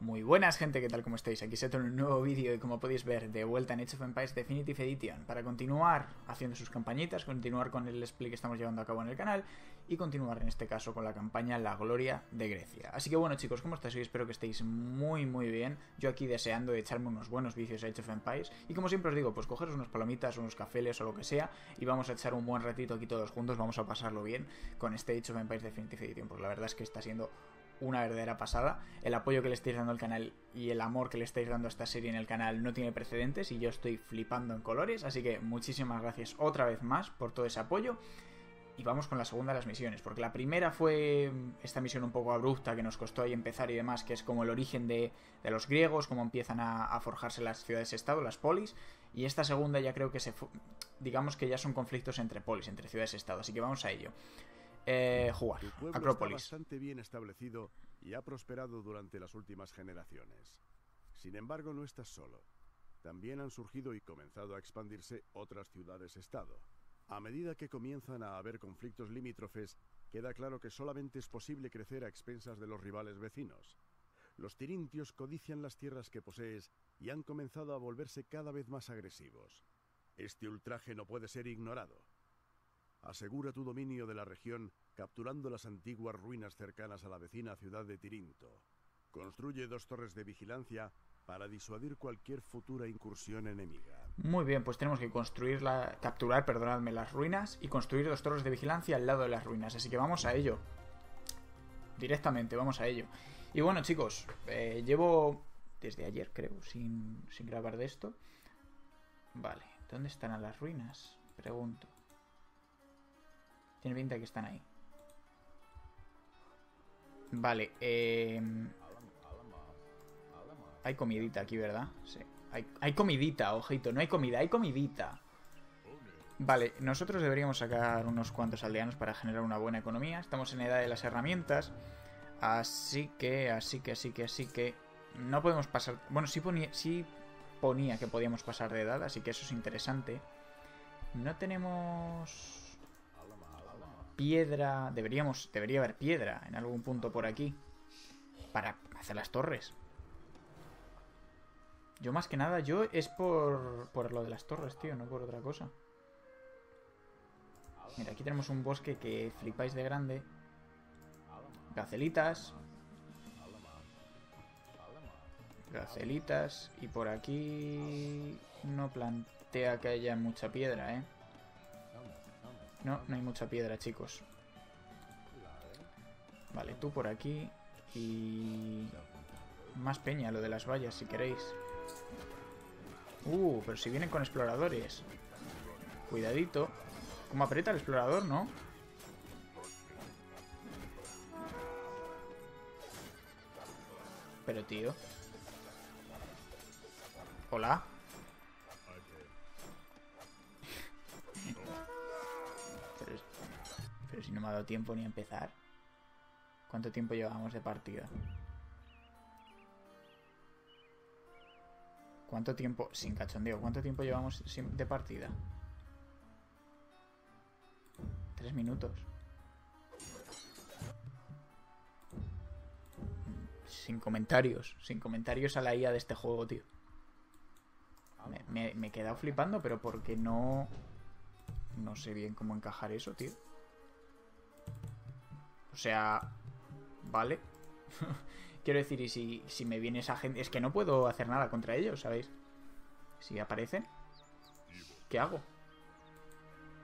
Muy buenas gente, ¿qué tal? ¿Cómo estáis? Aquí Seto en un nuevo vídeo y como podéis ver, de vuelta en Age of Empires Definitive Edition para continuar haciendo sus campañitas, continuar con el split que estamos llevando a cabo en el canal y continuar en este caso con la campaña La Gloria de Grecia. Así que bueno chicos, ¿cómo estáis? Hoy espero que estéis muy muy bien. Yo aquí deseando de echarme unos buenos vicios a Age of Empires y como siempre os digo, pues cogeros unas palomitas, unos cafeles o lo que sea y vamos a echar un buen ratito aquí todos juntos, vamos a pasarlo bien con este Age of Empires Definitive Edition, porque la verdad es que está siendo una verdadera pasada. El apoyo que le estáis dando al canal y el amor que le estáis dando a esta serie en el canal no tiene precedentes y yo estoy flipando en colores, así que muchísimas gracias otra vez más por todo ese apoyo. Y vamos con la segunda de las misiones, porque la primera fue esta misión un poco abrupta que nos costó ahí empezar y demás, que es como el origen de, de los griegos, cómo empiezan a, a forjarse las ciudades-estado, las polis, y esta segunda ya creo que se... digamos que ya son conflictos entre polis, entre ciudades-estado, así que vamos a ello. Eh, jugar. Tu pueblo Acrópolis. está bastante bien establecido y ha prosperado durante las últimas generaciones. Sin embargo, no estás solo. También han surgido y comenzado a expandirse otras ciudades-estado. A medida que comienzan a haber conflictos limítrofes, queda claro que solamente es posible crecer a expensas de los rivales vecinos. Los tirintios codician las tierras que posees y han comenzado a volverse cada vez más agresivos. Este ultraje no puede ser ignorado. Asegura tu dominio de la región capturando las antiguas ruinas cercanas a la vecina ciudad de Tirinto. Construye dos torres de vigilancia para disuadir cualquier futura incursión enemiga. Muy bien, pues tenemos que construir la, capturar, perdonadme, las ruinas y construir dos torres de vigilancia al lado de las ruinas. Así que vamos a ello. Directamente, vamos a ello. Y bueno, chicos, eh, llevo desde ayer, creo, sin, sin grabar de esto. Vale, ¿dónde están las ruinas? Pregunto. Tiene pinta que están ahí. Vale, eh... Hay comidita aquí, ¿verdad? Sí. Hay, comidita, ojito, no hay comida, hay comidita. Vale, nosotros deberíamos sacar unos cuantos aldeanos para generar una buena economía. Estamos en edad de las herramientas. Así que, así que, así que, así que... No podemos pasar... Bueno, sí ponía que podíamos pasar de edad, así que eso es interesante. No tenemos... Piedra... Deberíamos... Debería haber piedra en algún punto por aquí. Para hacer las torres. Yo más que nada, yo es por, por lo de las torres, tío, no por otra cosa. Mira, aquí tenemos un bosque que flipáis de grande. Gacelitas. Gacelitas. Y por aquí no plantea que haya mucha piedra, ¿eh? No, no hay mucha piedra, chicos. Vale, tú por aquí. Y... Más peña, lo de las vallas, si queréis. Uh, pero si vienen con exploradores. Cuidadito. Como aprieta el explorador, ¿no? Pero, tío. Hola. Pero si no me ha dado tiempo ni a empezar. ¿Cuánto tiempo llevamos de partida? ¿Cuánto tiempo, sin cachondeo, cuánto tiempo llevamos de partida? Tres minutos. Sin comentarios, sin comentarios a la IA de este juego, tío. Me, me he quedado flipando, pero porque no... No sé bien cómo encajar eso, tío. Sea... Vale. Quiero decir, y si, si me viene esa gente... Es que no puedo hacer nada contra ellos, ¿sabéis? Si aparecen... ¿Qué hago?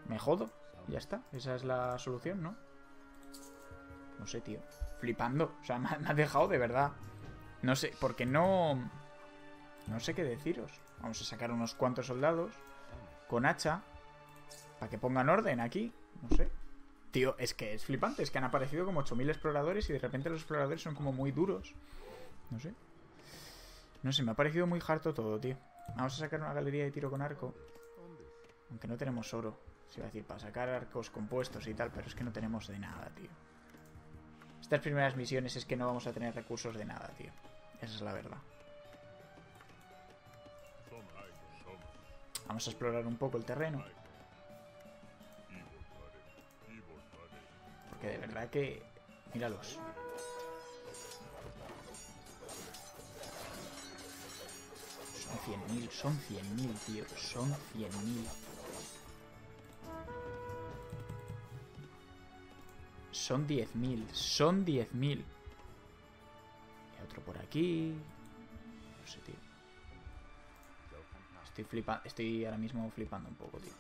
¿Me jodo? Ya está. Esa es la solución, ¿no? No sé, tío. Flipando. O sea, me ha dejado de verdad. No sé, porque no... No sé qué deciros. Vamos a sacar unos cuantos soldados. Con hacha. Para que pongan orden aquí. No sé. Tío, es que es flipante, es que han aparecido como 8000 exploradores y de repente los exploradores son como muy duros. No sé. No sé, me ha parecido muy harto todo, tío. Vamos a sacar una galería de tiro con arco. Aunque no tenemos oro. Se iba a decir, para sacar arcos compuestos y tal, pero es que no tenemos de nada, tío. Estas primeras misiones es que no vamos a tener recursos de nada, tío. Esa es la verdad. Vamos a explorar un poco el terreno. Porque de verdad que... Míralos. 100.000, son 100.000, tío. Son 100.000. Son 10.000, son 10.000. Y otro por aquí. No sé, tío. Estoy flipando, estoy ahora mismo flipando un poco, tío.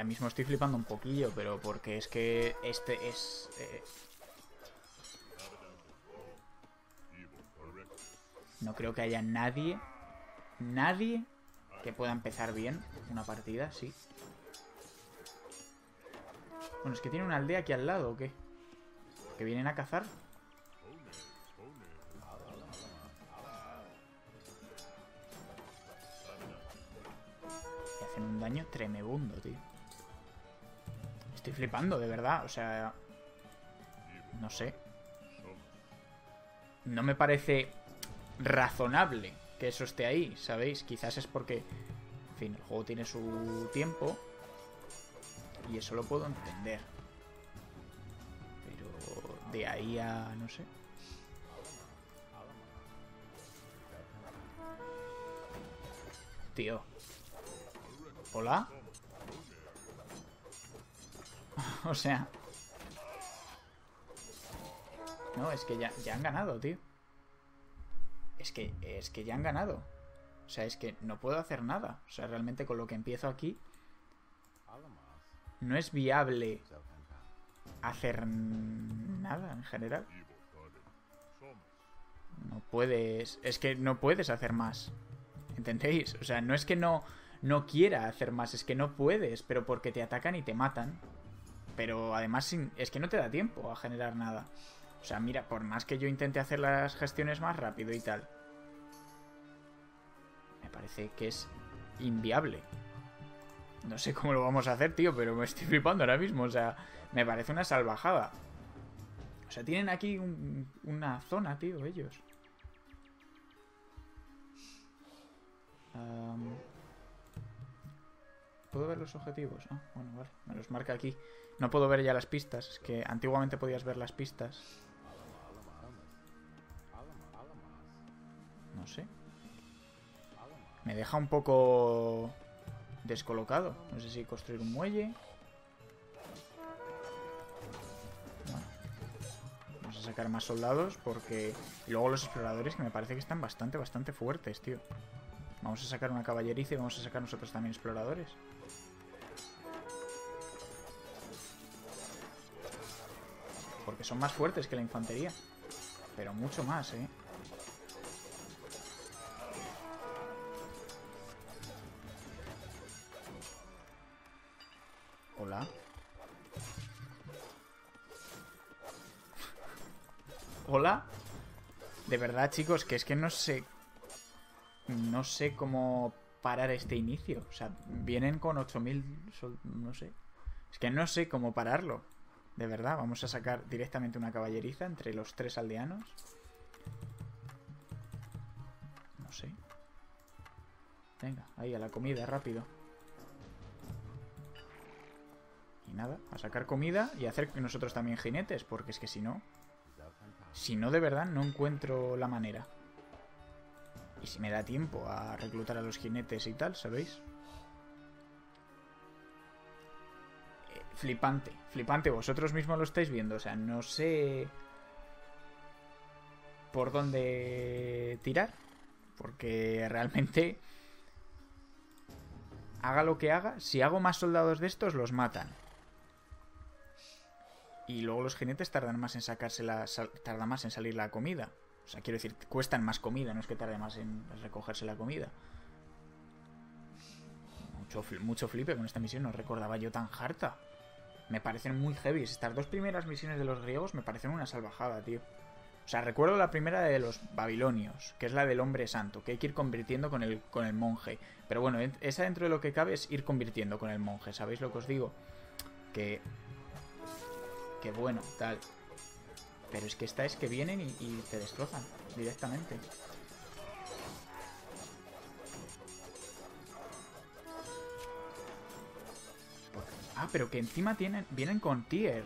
Ahora mismo estoy flipando un poquillo, pero porque es que este es... eh, No creo que haya nadie, nadie que pueda empezar bien una partida, sí. Bueno, es que tiene una aldea aquí al lado, ¿o qué? ¿Que vienen a cazar? Y hacen un daño tremebundo, tío. Estoy flipando, de verdad, o sea... No sé. No me parece razonable que eso esté ahí, ¿sabéis? Quizás es porque, en fin, el juego tiene su tiempo y eso lo puedo entender. Pero de ahí a, no sé. Tío. ¿Hola? o sea... No, es que ya, ya han ganado, tío es que, es que ya han ganado. O sea, es que no puedo hacer nada. O sea, realmente con lo que empiezo aquí, no es viable hacer nada en general. No puedes... Es que no puedes hacer más. ¿Entendéis? O sea, no es que no, no quiera hacer más, es que no puedes, pero porque te atacan y te matan. Pero además sin, es que no te da tiempo a generar nada. O sea, mira, por más que yo intente hacer las gestiones más rápido y tal, me parece que es inviable. No sé cómo lo vamos a hacer, tío, pero me estoy flipando ahora mismo. O sea, me parece una salvajada. O sea, tienen aquí un- una zona, tío, ellos. ¿Puedo ver los objetivos? Ah, bueno, vale. Me los marca aquí. No puedo ver ya las pistas. Es que antiguamente podías ver las pistas. No sé. Me deja un poco descolocado. No sé si construir un muelle. Vamos a sacar más soldados porque... Y luego los exploradores que me parece que están bastante, bastante fuertes, tío. Vamos a sacar una caballeriza y vamos a sacar nosotros también exploradores. Porque son más fuertes que la infantería. Pero mucho más, ¿eh? Hola. Hola. De verdad, chicos, que es que no sé... No sé cómo parar este inicio. O sea, vienen con 8000... sol- No sé. Es que no sé cómo pararlo. De verdad, vamos a sacar directamente una caballeriza entre los tres aldeanos. No sé. Venga, ahí a la comida, rápido. Y nada, a sacar comida y hacer que nosotros también jinetes, porque es que si no... Si no, de verdad, no encuentro la manera. Y si me da tiempo a reclutar a los jinetes y tal, ¿sabéis? Flipante, flipante. Vosotros mismos lo estáis viendo. O sea, no sé por dónde tirar. Porque realmente... Haga lo que haga, si hago más soldados de estos, los matan. Y luego los jinetes tardan más en sacarse la, sal- más en salir la comida. O sea, quiero decir, cuestan más comida, no es que tarde más en recogerse la comida. Mucho, mucho flipe con esta misión, no recordaba yo tan harta. Me parecen muy heavy. Estas dos primeras misiones de los griegos me parecen una salvajada, tío. O sea, recuerdo la primera de los babilonios, que es la del hombre santo, que hay que ir convirtiendo con el, con el monje. Pero bueno, en- esa dentro de lo que cabe es ir convirtiendo con el monje, ¿sabéis lo que os digo? Que... Que bueno, tal. Pero es que esta es que vienen y, y te destrozan directamente. Ah, pero que encima tienen, vienen con tier.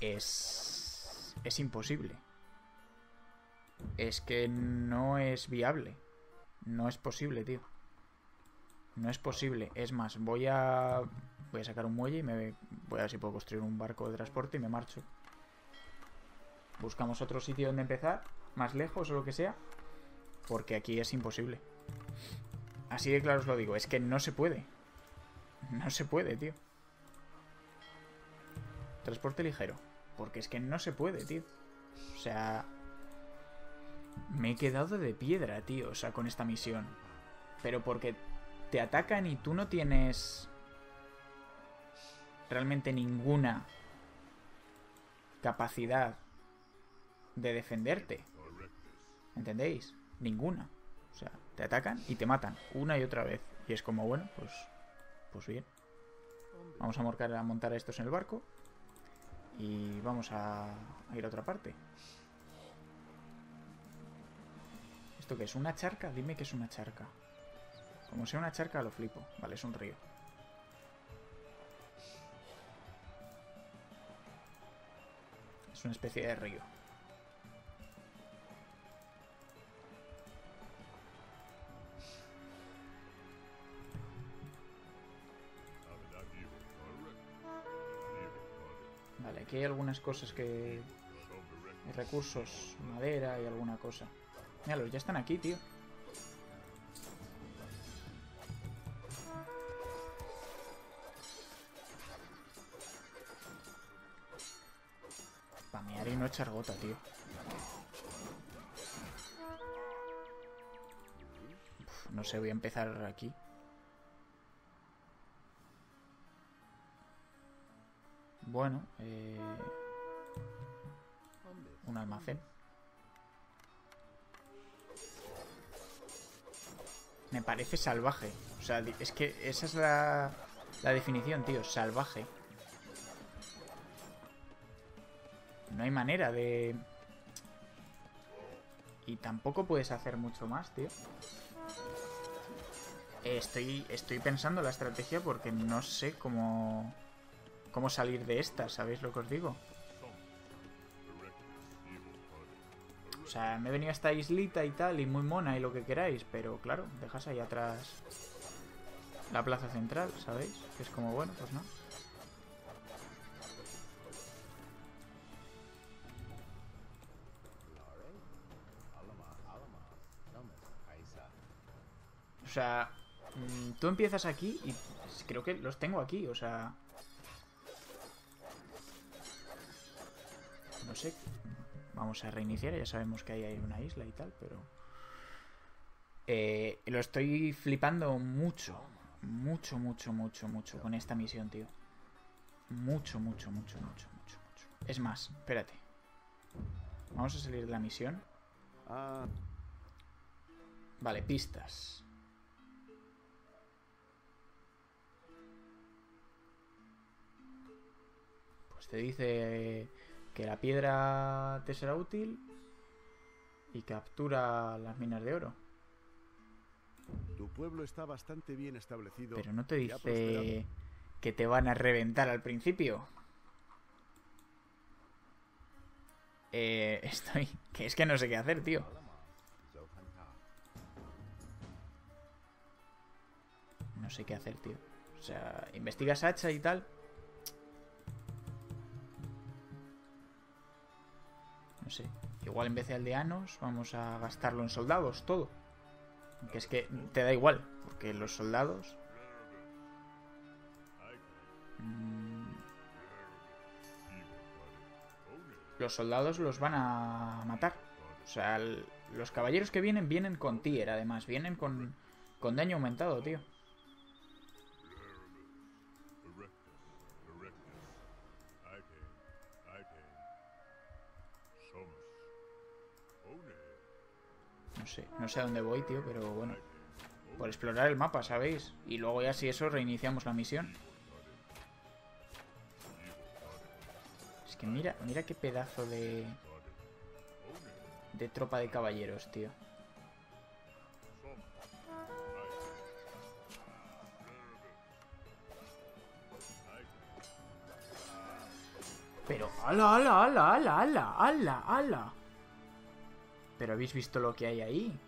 Es... Es imposible. Es que no es viable. No es posible, tío. No es posible. Es más, voy a... Voy a sacar un muelle y me... Voy a ver si puedo construir un barco de transporte y me marcho. Buscamos otro sitio donde empezar. Más lejos o lo que sea porque aquí es imposible. Así de claro os lo digo, es que no se puede. No se puede, tío. Transporte ligero. Porque es que no se puede, tío. O sea... Me he quedado de piedra, tío, o sea, con esta misión. Pero porque te atacan y tú no tienes realmente ninguna capacidad de defenderte. ¿Entendéis? Ninguna. O sea, te atacan y te matan una y otra vez. Y es como, bueno, pues, pues bien. Vamos a, montar, a montar a estos en el barco y vamos a, a ir a otra parte. ¿Esto qué es? ¿Una charca? Dime que es una charca. Como sea una charca lo flipo. Vale, es un río. Es una especie de río. Aquí hay algunas cosas que... Recursos, madera y alguna cosa. Míralos, ya están aquí, tío. Pamear y no echar gota, tío. No sé, voy a empezar aquí. Bueno, eh... Un almacén. Me parece salvaje. O sea, es que esa es la, la definición, tío. Salvaje. No hay manera de... Y tampoco puedes hacer mucho más, tío. Estoy, estoy pensando la estrategia porque no sé cómo... Cómo salir de esta, ¿sabéis lo que os digo? O sea, me he venido a esta islita y tal, y muy mona y lo que queráis, pero claro, dejas ahí atrás la plaza central, ¿sabéis? Que es como, bueno, pues no. O sea, mmm, tú empiezas aquí y creo que los tengo aquí, o sea... Sé. Vamos a reiniciar, ya sabemos que ahí hay una isla y tal, pero... Eh, lo estoy flipando mucho. Mucho, mucho, mucho, mucho con esta misión, tío. Mucho, mucho, mucho, mucho, mucho, mucho. Es más, espérate. Vamos a salir de la misión. Vale, pistas. Pues te dice que la piedra te será útil y captura las minas de oro. tu pueblo está bastante bien establecido. Pero no te dice que te van a reventar al principio. Eh, estoy... Que es que no sé qué hacer, tío. No sé qué hacer, tío. O sea, investigas hacha y tal. No sé. Igual en vez de aldeanos, vamos a gastarlo en soldados, todo. Que es que te da igual, porque los soldados. mm, Los soldados los van a matar. O sea, los caballeros que vienen, vienen con tier, además. Vienen con, con daño aumentado, tío. No sé, no sé a dónde voy, tío, pero bueno. Por explorar el mapa, ¿sabéis? Y luego ya si eso reiniciamos la misión. Es que mira, mira qué pedazo de... De tropa de caballeros, tío. Pero, ala, ala, ala, ala, ala, ala, ala. Pero habéis visto lo que hay ahí.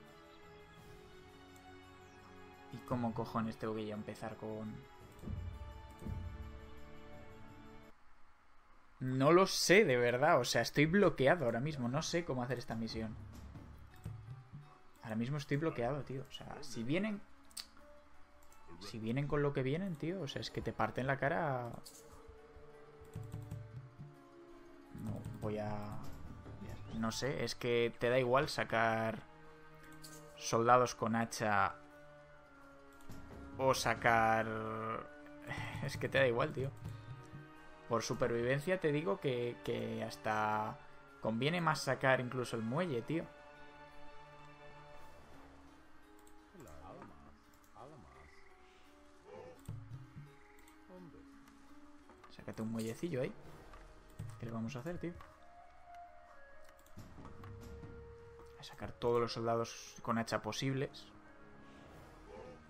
¿Y cómo cojones tengo que ya empezar con...? No lo sé, de verdad. O sea, estoy bloqueado ahora mismo. No sé cómo hacer esta misión. Ahora mismo estoy bloqueado, tío. O sea, si vienen... Si vienen con lo que vienen, tío. O sea, es que te parten la cara... No, voy a... No sé, es que te da igual sacar soldados con hacha o sacar... Es que te da igual, tío. Por supervivencia te digo que, que hasta conviene más sacar incluso el muelle, tío. Sácate un muellecillo ahí. ¿Qué le vamos a hacer, tío? Sacar todos los soldados con hacha posibles.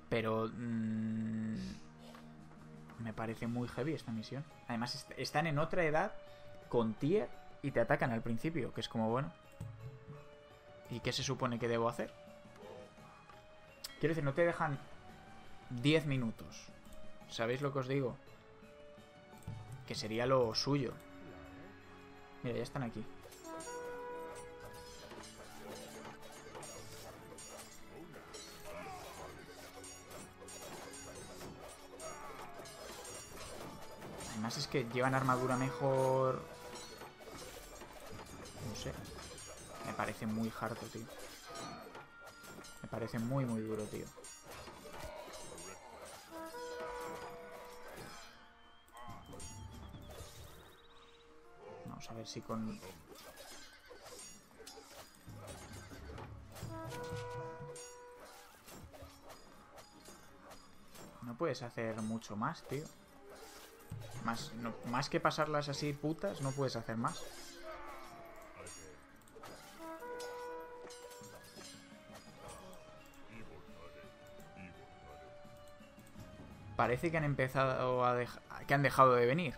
Pero... Mmm, me parece muy heavy esta misión. Además, est están en otra edad con tier y te atacan al principio, que es como bueno. ¿Y qué se supone que debo hacer? Quiero decir, no te dejan 10 minutos. ¿Sabéis lo que os digo? Que sería lo suyo. Mira, ya están aquí. Que llevan armadura mejor... No sé. Me parece muy harto, tío. Me parece muy, muy duro, tío. Vamos a ver si con... No puedes hacer mucho más, tío. Más, no, más que pasarlas así putas, no puedes hacer más. Parece que han empezado a dejar... que han dejado de venir.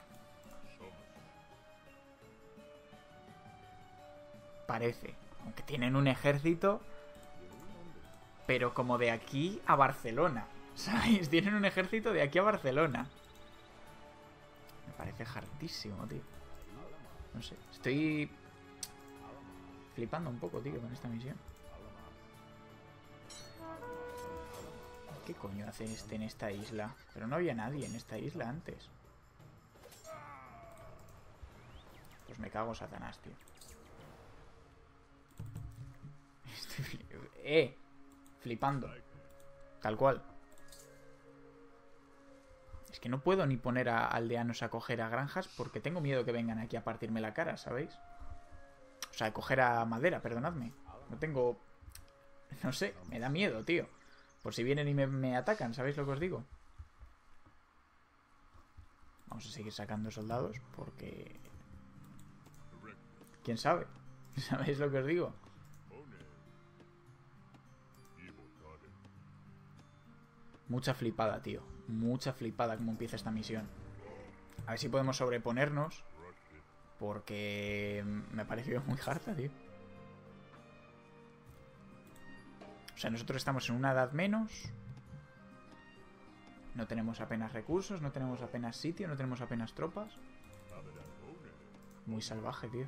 Parece. Aunque tienen un ejército... Pero como de aquí a Barcelona. ¿Sabéis? Tienen un ejército de aquí a Barcelona. Parece hartísimo, tío. No sé. Estoy... Flipando un poco, tío, con esta misión. ¿Qué coño hace este en esta isla? Pero no había nadie en esta isla antes. Pues me cago Satanás, tío. Estoy... Eh, flipando. Tal cual. Es que no puedo ni poner a aldeanos a coger a granjas porque tengo miedo que vengan aquí a partirme la cara, ¿sabéis? O sea, a coger a madera, perdonadme. No tengo... No sé, me da miedo, tío. Por si vienen y me, me atacan, ¿sabéis lo que os digo? Vamos a seguir sacando soldados porque... ¿Quién sabe? ¿Sabéis lo que os digo? Mucha flipada, tío. Mucha flipada como empieza esta misión. A ver si podemos sobreponernos. Porque me ha parecido muy harta, tío. O sea, nosotros estamos en una edad menos. No tenemos apenas recursos, no tenemos apenas sitio, no tenemos apenas tropas. Muy salvaje, tío.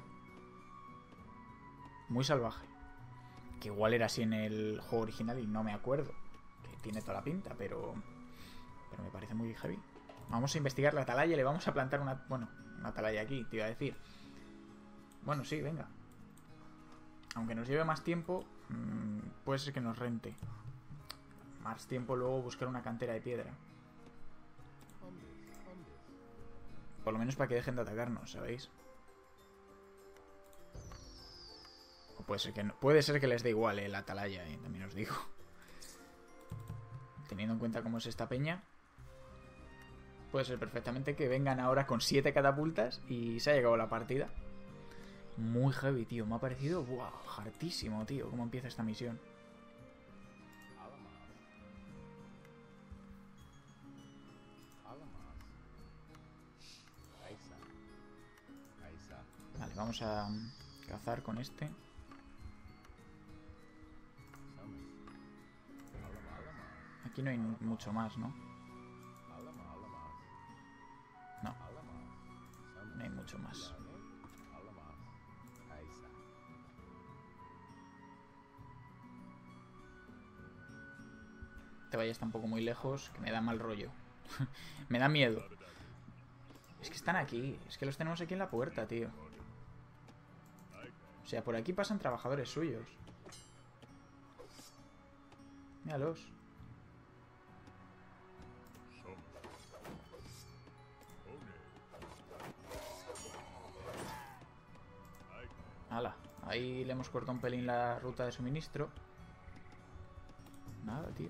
Muy salvaje. Que igual era así en el juego original y no me acuerdo. Que tiene toda la pinta, pero... Pero me parece muy heavy. Vamos a investigar la atalaya le vamos a plantar una... Bueno, una atalaya aquí, te iba a decir. Bueno, sí, venga. Aunque nos lleve más tiempo, mmm, puede ser que nos rente. Más tiempo luego buscar una cantera de piedra. Por lo menos para que dejen de atacarnos, ¿sabéis? O puede ser que no. Puede ser que les dé igual el atalaya, ¿eh? también os digo. Teniendo en cuenta cómo es esta peña. Puede ser perfectamente que vengan ahora con 7 catapultas y se ha llegado la partida. Muy heavy, tío. Me ha parecido, wow, hartísimo, tío, cómo empieza esta misión. vamos a cazar con este. Aquí no hay mucho más. No. Más. Te vayas tampoco muy lejos, que me da mal rollo. me da miedo. Es que están aquí. Es que los tenemos aquí en la puerta, tío. O sea, por aquí pasan trabajadores suyos. Míralos. Ahí le hemos cortado un pelín la ruta de suministro. Nada, tío.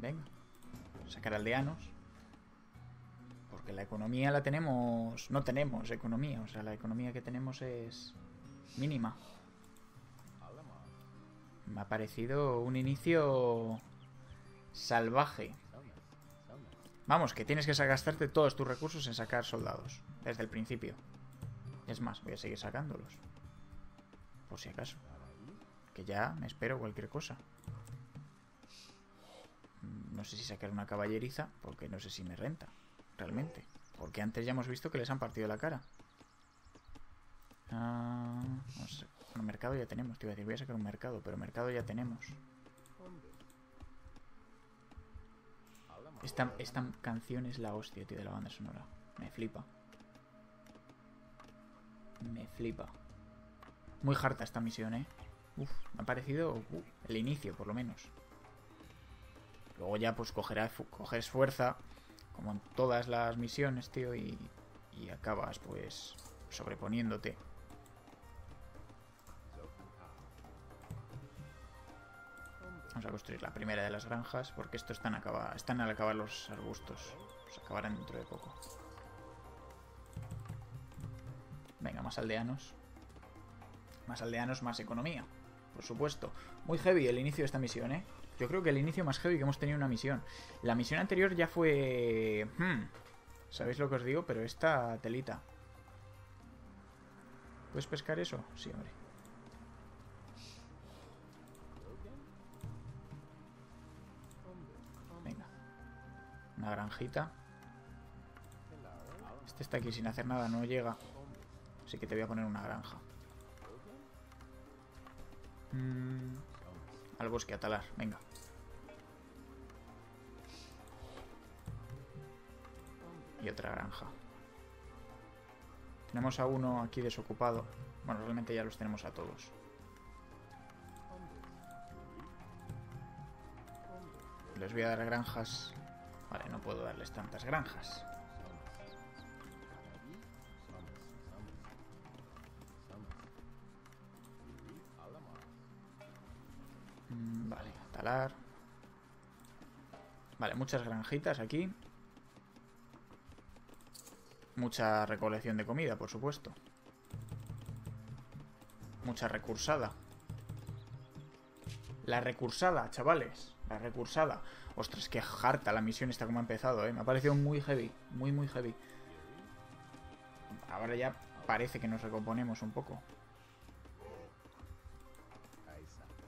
Venga. Sacar aldeanos. Porque la economía la tenemos... No tenemos economía. O sea, la economía que tenemos es mínima. Me ha parecido un inicio salvaje. Vamos, que tienes que gastarte todos tus recursos en sacar soldados. Desde el principio. Es más, voy a seguir sacándolos. Por si acaso. Que ya me espero cualquier cosa. No sé si sacar una caballeriza, porque no sé si me renta. Realmente. Porque antes ya hemos visto que les han partido la cara. Ah. Bueno, mercado ya tenemos, te iba a decir, voy a sacar un mercado, pero mercado ya tenemos. Esta, esta canción es la hostia, tío, de la banda sonora. Me flipa. Me flipa. Muy harta esta misión, ¿eh? Uf, me ha parecido uh, el inicio, por lo menos. Luego ya pues cogerás, coges fuerza, como en todas las misiones, tío, y, y acabas pues sobreponiéndote. Vamos a construir la primera de las granjas, porque esto están, acaba, están al acabar los arbustos. Se acabarán dentro de poco. Venga, más aldeanos. Más aldeanos, más economía. Por supuesto. Muy heavy el inicio de esta misión, ¿eh? Yo creo que el inicio más heavy que hemos tenido en una misión. La misión anterior ya fue... Hmm, ¿Sabéis lo que os digo? Pero esta telita. ¿Puedes pescar eso? Sí, hombre. Venga. Una granjita. Este está aquí sin hacer nada, no llega. Así que te voy a poner una granja. Mm, al bosque a talar, venga. Y otra granja. Tenemos a uno aquí desocupado. Bueno, realmente ya los tenemos a todos. Les voy a dar granjas. Vale, no puedo darles tantas granjas. Talar. Vale, muchas granjitas aquí. Mucha recolección de comida, por supuesto. Mucha recursada. La recursada, chavales. La recursada. Ostras, qué harta la misión está como ha empezado, ¿eh? Me ha parecido muy heavy. Muy, muy heavy. Ahora ya parece que nos recomponemos un poco.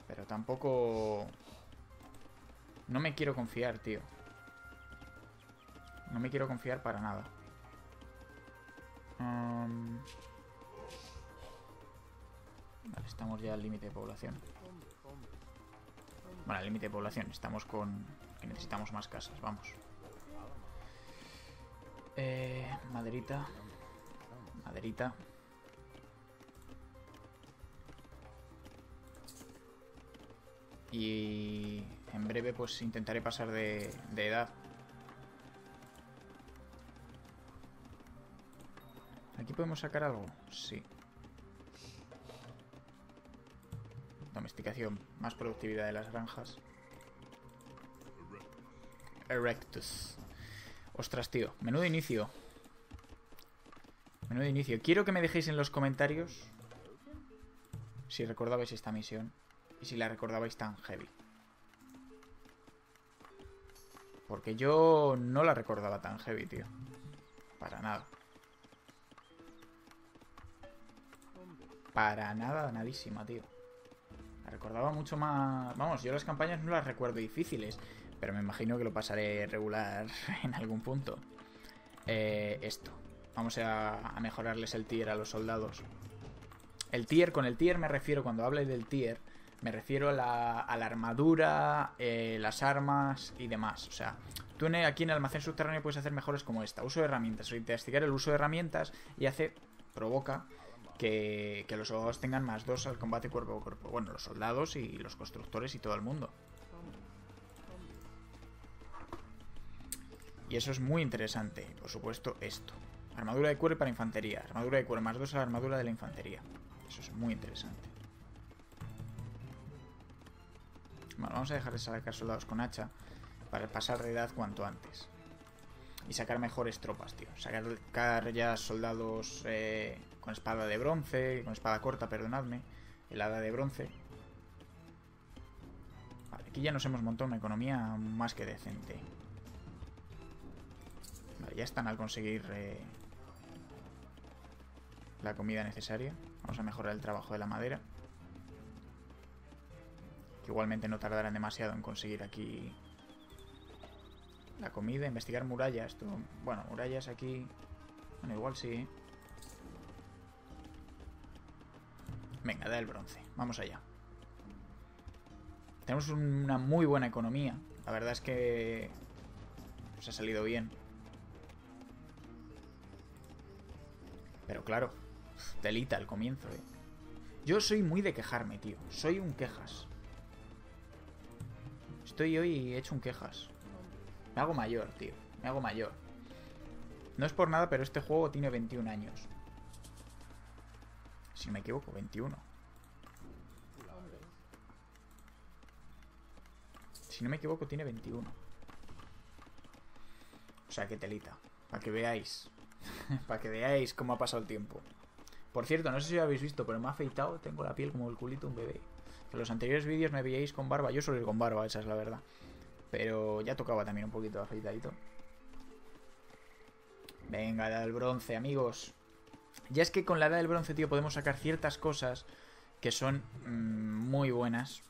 Pero tampoco... No me quiero confiar, tío. No me quiero confiar para nada. Vale, estamos ya al límite de población. Bueno, al límite de población. Estamos con... Que necesitamos más casas, vamos. Eh, maderita. Maderita. Y en breve pues intentaré pasar de, edad. ¿Aquí podemos sacar algo? Sí. Domesticación. Más productividad de las granjas. Erectus. Ostras, tío. Menudo inicio. Menudo inicio. Quiero que me dejéis en los comentarios si recordabais esta misión y si la recordabais tan heavy. Porque yo no la recordaba tan heavy, tío. Para nada. Para nada, nadísima, tío. La recordaba mucho más... Vamos, yo las campañas no las recuerdo difíciles, pero me imagino que lo pasaré regular en algún punto. Eh, esto. Vamos a, mejorarles el tier a los soldados. El tier, con el tier me refiero, cuando hable del tier, me refiero a la, armadura, eh, las armas y demás. O sea, tú aquí en el almacén subterráneo puedes hacer mejores como esta. Uso de herramientas. Investigar el uso de herramientas y hace, provoca que, que los soldados tengan más dos al combate cuerpo a cuerpo. Bueno, los soldados y los constructores y todo el mundo. Y eso es muy interesante. Por supuesto, esto. Armadura de cuero para infantería. Armadura de cuero más dos a la armadura de la infantería. Eso es muy interesante. Bueno, vamos a dejar de sacar soldados con hacha para pasar de edad cuanto antes. Y sacar mejores tropas, tío. Sacar ya soldados eh, con espada de bronce, con espada corta, perdonadme. Helada de bronce. Vale, aquí ya nos hemos montado una economía más que decente. Vale, ya están al conseguir eh, la comida necesaria. Vamos a mejorar el trabajo de la madera. Igualmente no tardarán demasiado en conseguir aquí la comida. Investigar murallas. Bueno, murallas aquí... Bueno, igual sí. ¿eh? Venga, da el bronce. Vamos allá. Tenemos una muy buena economía. La verdad es que... Pues ha salido bien. Pero claro, delita al comienzo, eh. Yo soy muy de quejarme, tío. Soy un quejas. Estoy hoy hecho un quejas. Me hago mayor, tío. Me hago mayor. No es por nada, pero este juego tiene 21 años. Si no me equivoco, 21. Si no me equivoco, tiene 21. O sea, que telita. Para que veáis. Para que veáis cómo ha pasado el tiempo. Por cierto, no sé si lo habéis visto, pero me ha afeitado. Tengo la piel como el culito de un bebé. En los anteriores vídeos me veíais con barba. Yo suelo ir con barba, esa es la verdad. Pero ya tocaba también un poquito afeitadito. Venga, edad del bronce, amigos. Ya es que con la edad del bronce, tío, podemos sacar ciertas cosas que son mm, muy buenas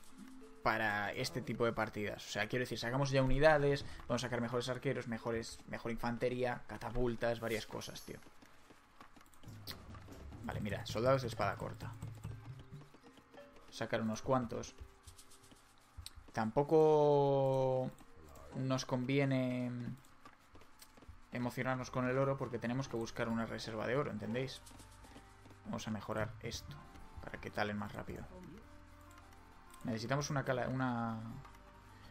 para este tipo de partidas. O sea, quiero decir, sacamos ya unidades, podemos sacar mejores arqueros, mejores, mejor infantería, catapultas, varias cosas, tío. Vale, mira, soldados de espada corta. Sacar unos cuantos. Tampoco nos conviene emocionarnos con el oro porque tenemos que buscar una reserva de oro, ¿entendéis? Vamos a mejorar esto para que talen más rápido. Necesitamos una cala... Una...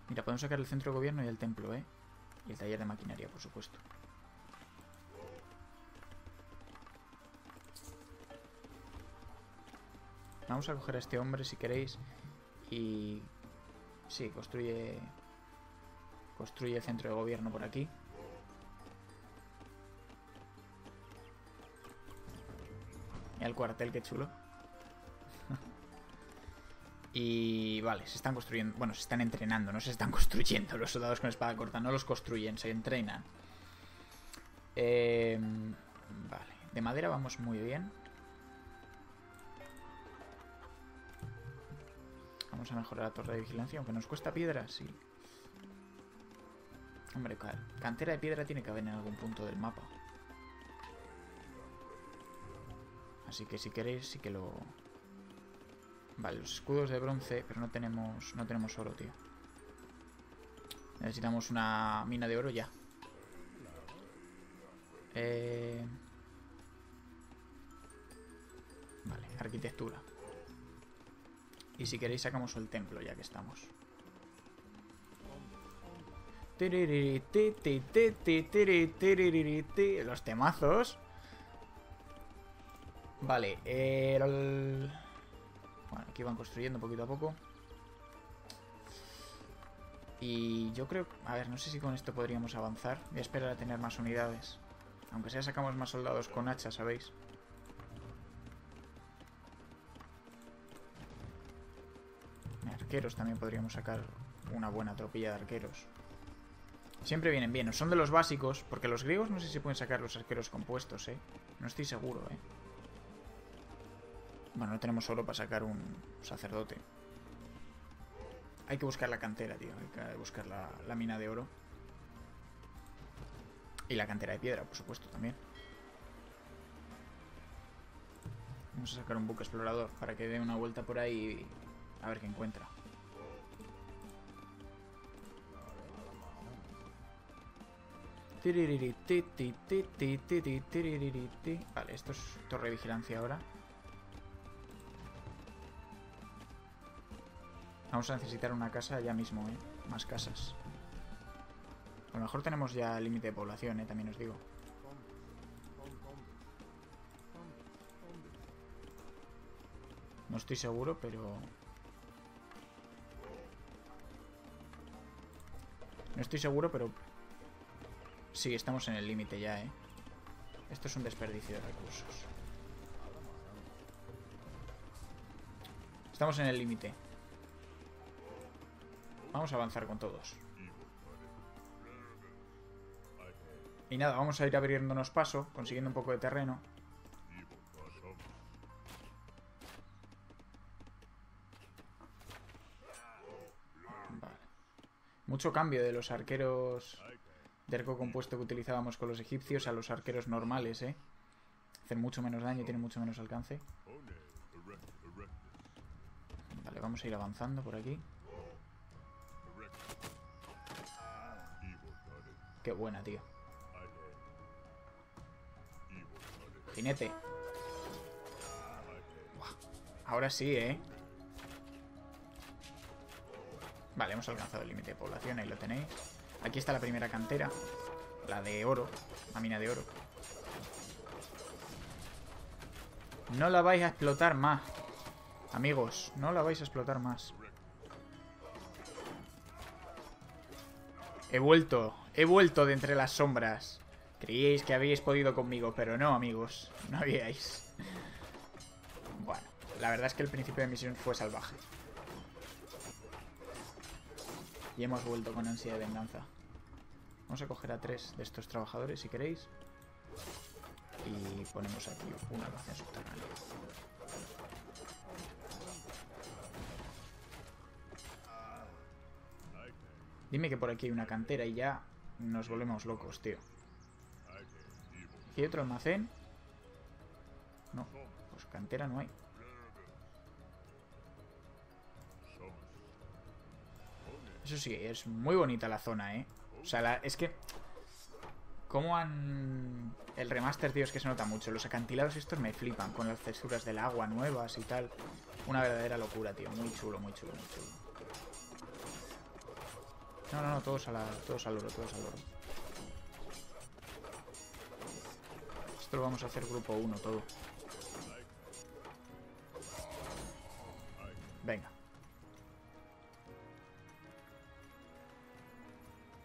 Mira, podemos sacar el centro de gobierno y el templo, ¿eh? Y el taller de maquinaria, por supuesto. Vamos a coger a este hombre si queréis y... Sí, construye... Construye el centro de gobierno por aquí. Y el cuartel, qué chulo. y vale, se están construyendo... Bueno, se están entrenando, no se están construyendo los soldados con espada corta. No los construyen, se entrenan. Em, vale, de madera vamos muy bien. Vamos a mejorar la torre de vigilancia, aunque nos cuesta piedra, sí. Hombre, cantera de piedra tiene que haber en algún punto del mapa. Así que si queréis, sí que lo... Vale, los escudos de bronce, pero no tenemos, no tenemos oro, tío. Necesitamos una mina de oro ya. Eh... Vale, arquitectura. Y si queréis sacamos el templo ya que estamos. Los temazos. Vale, el... Bueno, aquí van construyendo poquito a poco. Y yo creo... A ver, no sé si con esto podríamos avanzar. Voy a esperar a tener más unidades. Aunque sea sacamos más soldados con hacha, ¿sabéis? Arqueros también podríamos sacar una buena tropilla de arqueros. Siempre vienen bien. Son de los básicos, porque los griegos no sé si pueden sacar los arqueros compuestos, ¿eh? No estoy seguro, ¿eh? Bueno, no tenemos oro para sacar un sacerdote. Hay que buscar la cantera, tío. Hay que buscar la, la mina de oro. Y la cantera de piedra, por supuesto, también. Vamos a sacar un buque explorador para que dé una vuelta por ahí y a ver qué encuentra. Vale, esto es torre de vigilancia ahora. Vamos a necesitar una casa ya mismo, ¿eh? Más casas. A lo mejor tenemos ya límite de población, ¿eh? También os digo. No estoy seguro, pero... No estoy seguro, pero... Sí, estamos en el límite ya, ¿eh? Esto es un desperdicio de recursos. Estamos en el límite. Vamos a avanzar con todos. Y nada, vamos a ir abriéndonos paso, consiguiendo un poco de terreno. Vale. Mucho cambio de los arqueros de arco compuesto que utilizábamos con los egipcios a los arqueros normales, ¿eh? Hacen mucho menos daño y tienen mucho menos alcance. Vale, vamos a ir avanzando por aquí. Qué buena, tío. Jinete. Ahora sí, ¿eh? Vale, hemos alcanzado el límite de población, ahí lo tenéis. Aquí está la primera cantera. La de oro. La mina de oro. No la vais a explotar más. Amigos, no la vais a explotar más. He vuelto. He vuelto de entre las sombras. Creíais que habíais podido conmigo, pero no, amigos. No habíais. Bueno, la verdad es que el principio de misión fue salvaje. Y hemos vuelto con ansia de venganza. Vamos a coger a tres de estos trabajadores si queréis. Y ponemos aquí una almacén subterránea. Dime que por aquí hay una cantera y ya nos volvemos locos, tío. ¿Aquí hay otro almacén? No, pues cantera no hay. Eso sí, es muy bonita la zona, ¿eh? O sea, es que... ¿Cómo han...? El remaster, tío, es que se nota mucho. Los acantilados estos me flipan, con las texturas del agua nuevas y tal. Una verdadera locura, tío. Muy chulo, muy chulo, muy chulo. No, no, no, todos, a la, todos al oro, todos al oro. Esto lo vamos a hacer grupo 1 todo.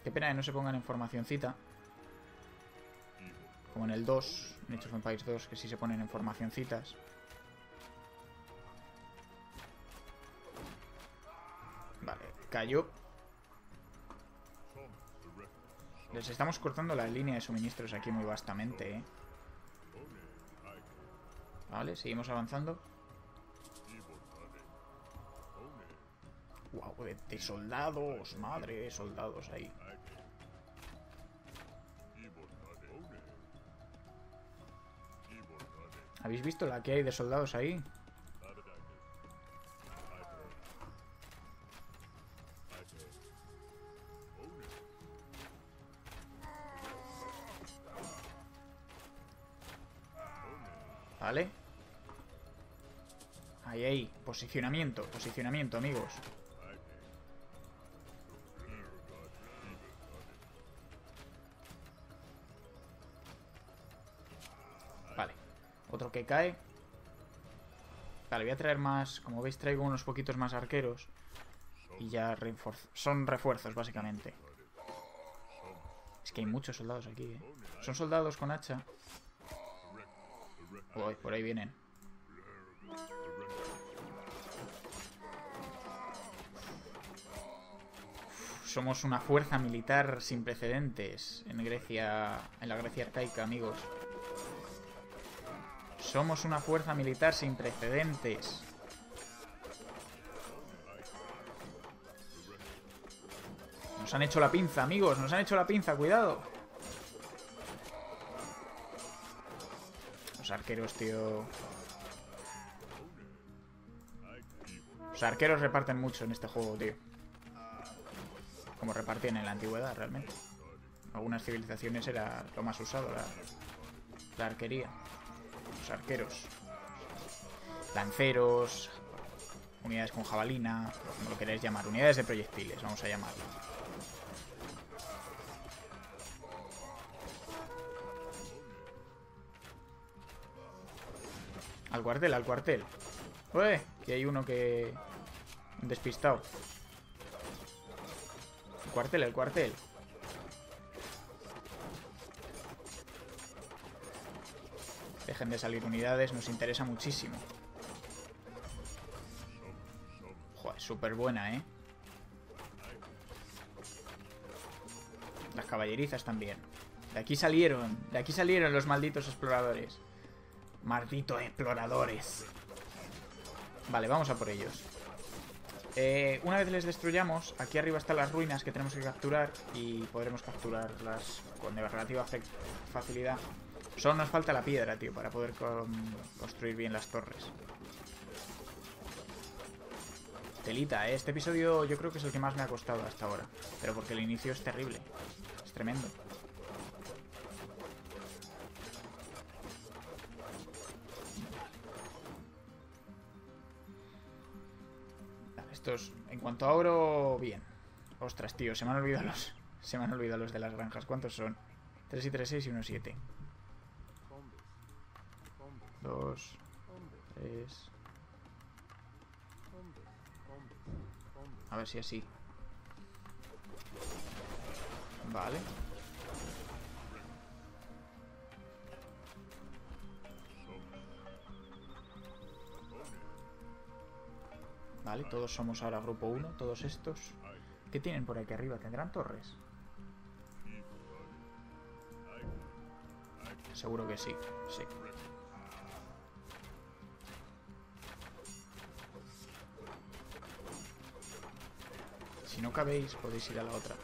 Qué pena que no se pongan en formacioncita. Como en el 2, en Age of Empires 2, que sí se ponen en formacioncitas. Vale, cayó. Les estamos cortando la línea de suministros aquí muy vastamente, ¿eh? Vale, seguimos avanzando. Wow, de, de soldados, madre soldados ahí. ¿Habéis visto la que hay de soldados ahí? Vale. Ahí, ahí. Posicionamiento, posicionamiento, amigos. Que cae. Vale, voy a traer más... Como veis, traigo unos poquitos más arqueros. Y ya son refuerzos, básicamente. Es que hay muchos soldados aquí, ¿eh? Son soldados con hacha. Uy, por ahí vienen. somos una fuerza militar sin precedentes en Grecia, en la Grecia arcaica, amigos. Somos una fuerza militar sin precedentes. Nos han hecho la pinza, amigos. Nos han hecho la pinza, cuidado. Los arqueros, tío. Los arqueros reparten mucho en este juego, tío. Como repartían en la antigüedad, realmente. Algunas civilizaciones era lo más usado, la, la arquería. Arqueros. Lanceros. Unidades con jabalina. Como lo queréis llamar. Unidades de proyectiles, vamos a llamarlo. Al cuartel, al cuartel. ¡Ué! Que hay uno que... Despistado. El cuartel, el cuartel. Dejen de salir unidades, nos interesa muchísimo. Joder, súper buena, ¿eh? Las caballerizas también. De aquí salieron, de aquí salieron los malditos exploradores. Malditos exploradores. Vale, vamos a por ellos. Eh, una vez les destruyamos, aquí arriba están las ruinas que tenemos que capturar y podremos capturarlas con relativa facilidad. Solo nos falta la piedra, tío, para poder construir bien las torres. Telita, ¿eh? Este episodio yo creo que es el que más me ha costado hasta ahora. Pero porque el inicio es terrible. Es tremendo. Estos, en cuanto a oro, bien. Ostras, tío, se me han olvidado los... Se me han olvidado los de las granjas. ¿Cuántos son? 3 y 3, 6 y 1, 7. 2, 3. A ver si así. Vale. Vale, todos somos ahora grupo 1, todos estos. ¿Qué tienen por aquí arriba? ¿Tendrán torres? Seguro que sí, sí. Si no cabéis, podéis ir a la otra.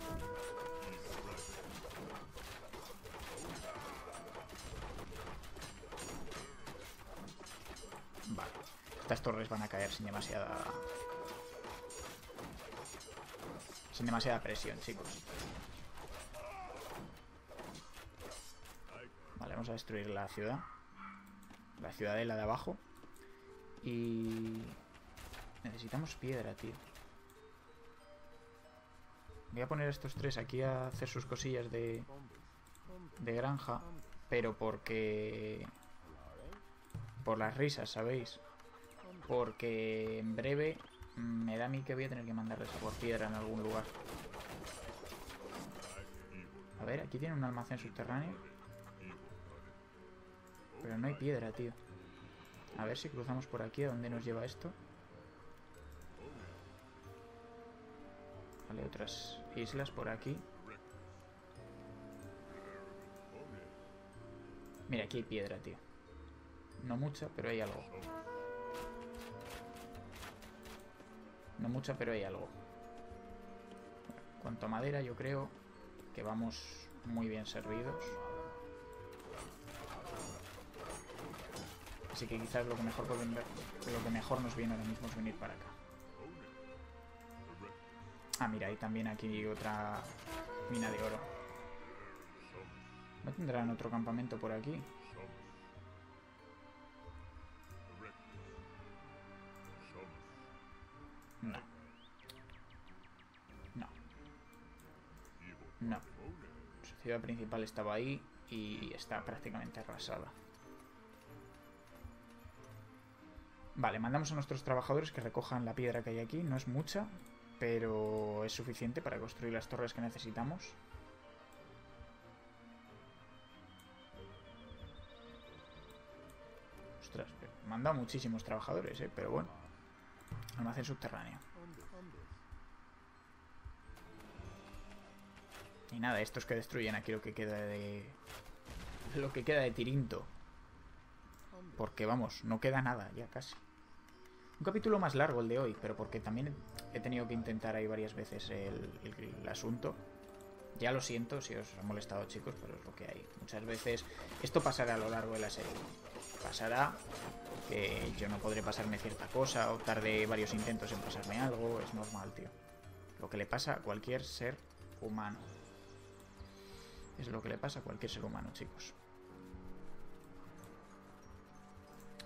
Vale. Estas torres van a caer sin demasiada... Sin demasiada presión, chicos. Vale, vamos a destruir la ciudad. La ciudadela de abajo. Y... Necesitamos piedra, tío. Voy a poner a estos tres aquí a hacer sus cosillas de, de granja, pero porque... Por las risas, ¿sabéis? Porque en breve me da a mí que voy a tener que mandarles a por piedra en algún lugar. A ver, aquí tiene un almacén subterráneo. Pero no hay piedra, tío. A ver si cruzamos por aquí, ¿a dónde nos lleva esto? Vale, otras islas por aquí. Mira, aquí hay piedra, tío. No mucha, pero hay algo. No mucha, pero hay algo. Cuanto a madera, yo creo que vamos muy bien servidos. Así que quizás lo que mejor, lo que mejor nos viene ahora mismo es venir para acá. Ah, mira, hay también aquí otra mina de oro. ¿No tendrán otro campamento por aquí? No. No. No. Su ciudad principal estaba ahí y está prácticamente arrasada. Vale, mandamos a nuestros trabajadores que recojan la piedra que hay aquí. No es mucha, pero es suficiente para construir las torres que necesitamos. Ostras, dado muchísimos trabajadores, ¿eh? pero bueno. Almacén subterráneo. Y nada, estos que destruyen aquí lo que queda de... Lo que queda de Tirinto. Porque vamos, no queda nada ya casi. Un capítulo más largo el de hoy, pero porque también he tenido que intentar ahí varias veces el, asunto. Ya lo siento si os ha molestado chicos, pero es lo que hay. Muchas veces esto pasará a lo largo de la serie. Pasará que yo no podré pasarme cierta cosa o tarde varios intentos en pasarme algo. Es normal, tío. Lo que le pasa a cualquier ser humano. Es lo que le pasa a cualquier ser humano, chicos.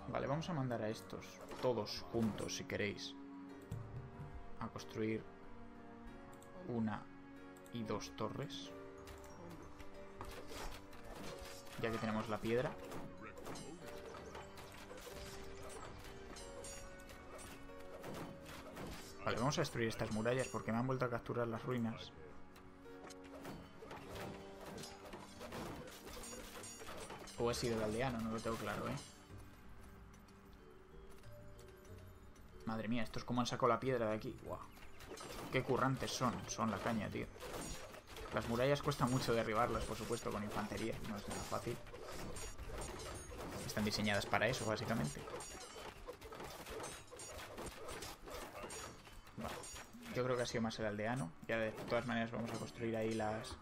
Vale, vamos a mandar a estos, todos juntos, si queréis, a construir una y dos torres. Ya que tenemos la piedra. Vale, vamos a destruir estas murallas porque me han vuelto a capturar las ruinas. O he sido el aldeano, no lo tengo claro, ¿eh? Madre mía, esto es como han sacado la piedra de aquí. Guau. Qué currantes son. Son la caña, tío. Las murallas cuesta mucho derribarlas, por supuesto, con infantería. No es nada fácil. Están diseñadas para eso, básicamente. Yo creo que ha sido más el aldeano. Ya de todas maneras vamos a construir ahí las...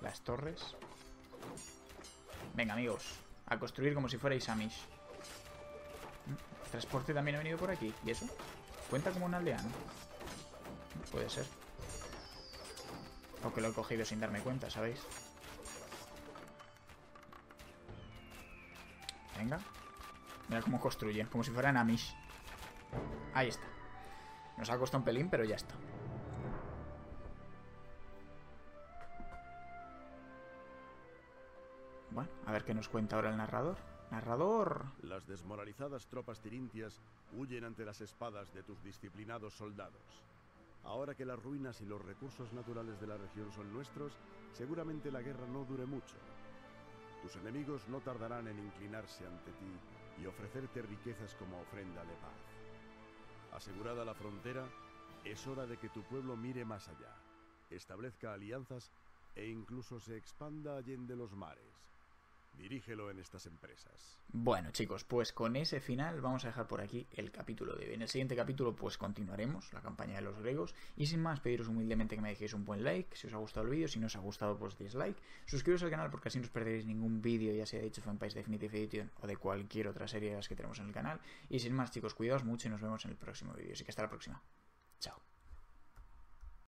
Las torres. Venga, amigos. A construir como si fuerais Amish. Transporte también ha venido por aquí. ¿Y eso? ¿Cuenta como un aldeano? Puede ser. O lo he cogido sin darme cuenta, ¿sabéis? Venga. Mira cómo construyen, como si fueran Amish. Ahí está. Nos ha costado un pelín, pero ya está. Bueno, a ver qué nos cuenta ahora el narrador. Narrador. Las desmoralizadas tropas tirintias huyen ante las espadas de tus disciplinados soldados. Ahora que las ruinas y los recursos naturales de la región son nuestros, seguramente la guerra no dure mucho. Tus enemigos no tardarán en inclinarse ante ti y ofrecerte riquezas como ofrenda de paz. Asegurada la frontera, es hora de que tu pueblo mire más allá, establezca alianzas e incluso se expanda allende los mares. Dirígelo en estas empresas. Bueno, chicos, pues con ese final vamos a dejar por aquí el capítulo de hoy. En el siguiente capítulo, pues continuaremos la campaña de los griegos. Y sin más, pediros humildemente que me dejéis un buen like si os ha gustado el vídeo. Si no os ha gustado, pues dislike. Suscribiros al canal porque así no os perderéis ningún vídeo, ya sea de Age of Empires Definitive Edition o de cualquier otra serie de las que tenemos en el canal. Y sin más, chicos, cuidaos mucho y nos vemos en el próximo vídeo. Así que hasta la próxima. Chao.